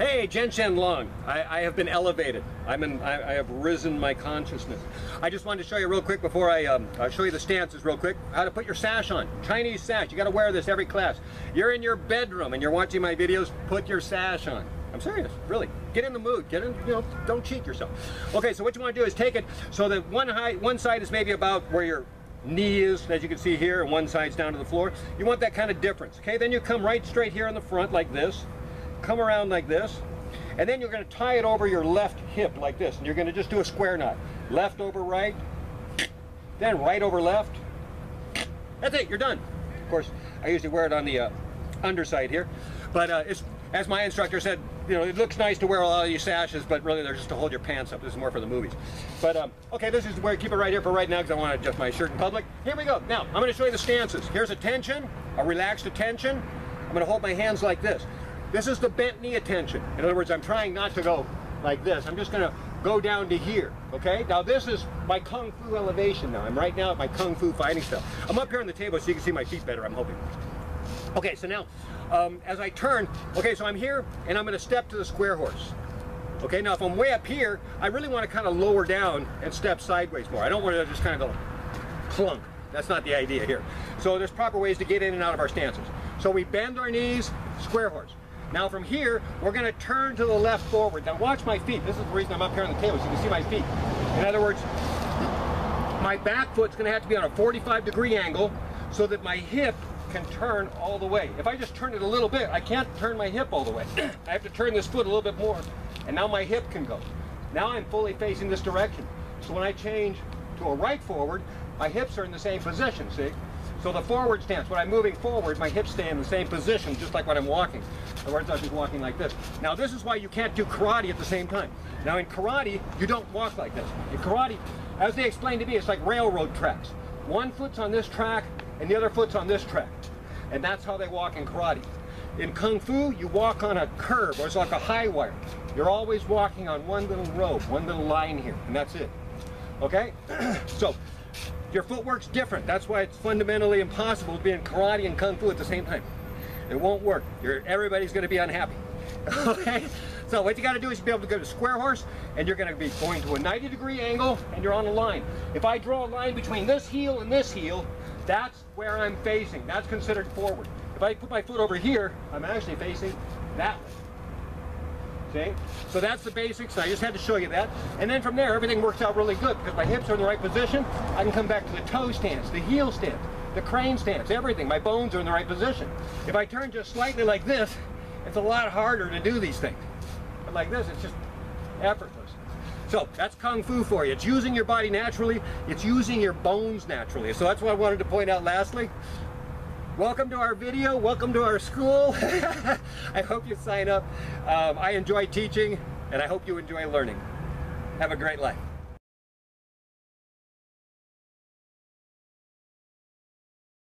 Hey, Zhen Shen-Lang. I, I have been elevated. I'm in, I, I, have risen my consciousness. I just wanted to show you real quick before I um, I'll show you the stances real quick. How to put your sash on. Chinese sash. You got to wear this every class. You're in your bedroom and you're watching my videos. Put your sash on. I'm serious, really. Get in the mood. Get in, you know, don't cheat yourself. Okay, so what you want to do is take it so that one height, one side is maybe about where your knee is, as you can see here, and one side's down to the floor. You want that kind of difference. Okay, then you come right straight here in the front like this come around like this, and then you're going to tie it over your left hip like this, and you're going to just do a square knot. Left over right, then right over left. That's it, you're done. Of course, I usually wear it on the uh, underside here, but uh, it's, as my instructor said, you know, it looks nice to wear all these sashes, but really they're just to hold your pants up. This is more for the movies. But, um, okay, this is where, I keep it right here for right now because I want to adjust my shirt in public. Here we go. Now, I'm going to show you the stances. Here's attention, a relaxed attention. I'm going to hold my hands like this. This is the bent knee attention. In other words, I'm trying not to go like this. I'm just gonna go down to here, okay? Now this is my Kung Fu elevation now. I'm right now at my Kung Fu fighting style. I'm up here on the table so you can see my feet better, I'm hoping. Okay, so now, um, as I turn, okay, so I'm here and I'm gonna step to the square horse. Okay, now if I'm way up here, I really wanna kind of lower down and step sideways more. I don't wanna just kind of go clunk. That's not the idea here. So there's proper ways to get in and out of our stances. So we bend our knees, square horse. Now from here, we're going to turn to the left forward. Now watch my feet. This is the reason I'm up here on the table, so you can see my feet. In other words, my back foot's going to have to be on a 45 degree angle so that my hip can turn all the way. If I just turn it a little bit, I can't turn my hip all the way. I have to turn this foot a little bit more, and now my hip can go. Now I'm fully facing this direction. So when I change to a right forward, my hips are in the same position, see? So the forward stance, when I'm moving forward, my hips stay in the same position, just like when I'm walking. In other words, I'm just walking like this. Now this is why you can't do karate at the same time. Now in karate, you don't walk like this. In karate, as they explained to me, it's like railroad tracks. One foot's on this track, and the other foot's on this track. And that's how they walk in karate. In Kung Fu, you walk on a curb, or it's like a high wire. You're always walking on one little rope, one little line here, and that's it. Okay? so, your footwork's different. That's why it's fundamentally impossible to be in karate and kung fu at the same time. It won't work. You're, everybody's going to be unhappy. okay? So what you got to do is you be able to go to square horse, and you're going to be going to a 90 degree angle, and you're on a line. If I draw a line between this heel and this heel, that's where I'm facing. That's considered forward. If I put my foot over here, I'm actually facing that way. See? So that's the basics. I just had to show you that. And then from there, everything works out really good because my hips are in the right position. I can come back to the toe stance, the heel stance, the crane stance, everything. My bones are in the right position. If I turn just slightly like this, it's a lot harder to do these things. But like this, it's just effortless. So that's Kung Fu for you. It's using your body naturally. It's using your bones naturally. So that's what I wanted to point out lastly. Welcome to our video, welcome to our school. I hope you sign up. Um, I enjoy teaching and I hope you enjoy learning. Have a great life.